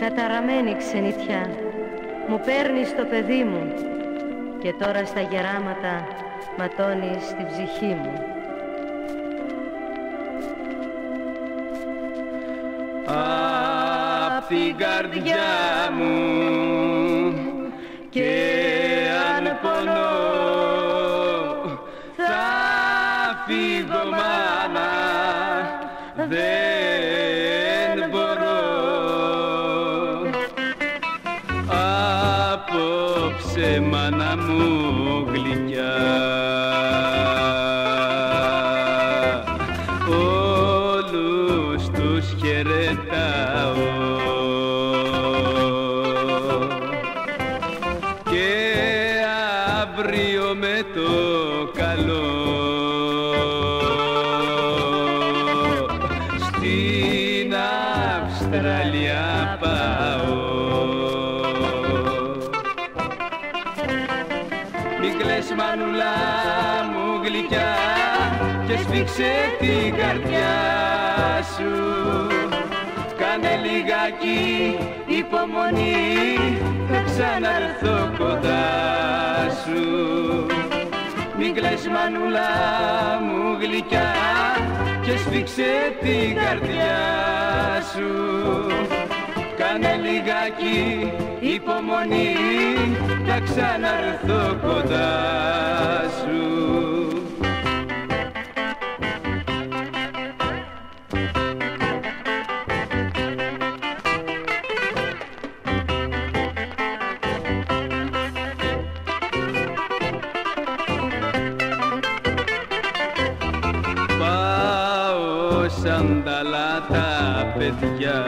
Καταραμένη ξενιτιά, μου παίρνεις το παιδί μου και τώρα στα γεράματα ματώνεις την ψυχή μου. Απ' την καρδιά μου δεν μπορώ. Απόψε μάνα μου γλυκιά. Όλους τους χαιρετάω. Και αύριο με το Αυστραλία πάω. Μη κλαις μανουλά μου γλυκιά και σφίξε την καρδιά σου. Κάνε λιγάκι υπομονή θα ξαναρθώ κοντά σου. Μην κλαις μανουλά μου γλυκιά και σφίξε την καρδιά σου. Κάνε λιγάκι υπομονή θα ξαναρθώ κοντά σου σαν τα λάτα παιδιά.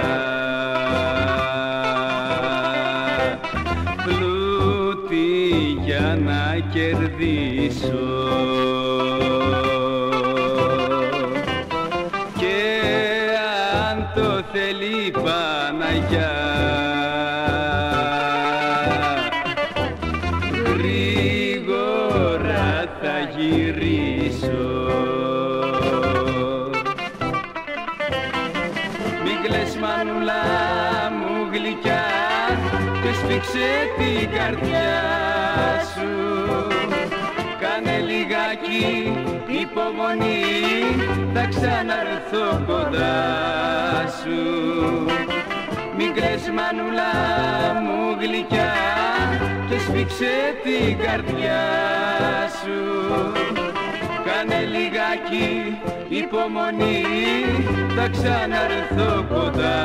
Πλούτη για να κερδίσω. Και αν το θέλει η Παναγιά μου γλυκιά και σφίξε την καρδιά σου. Κάνε λιγάκι υπομονή θα ξαναρθώ κοντά σου. Μην κλαις μανουλά μου γλυκιά και σφίξε την καρδιά σου. Κάνε λιγάκι υπομονή θα ξαναρθώ κοντά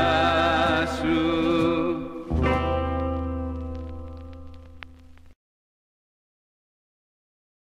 σου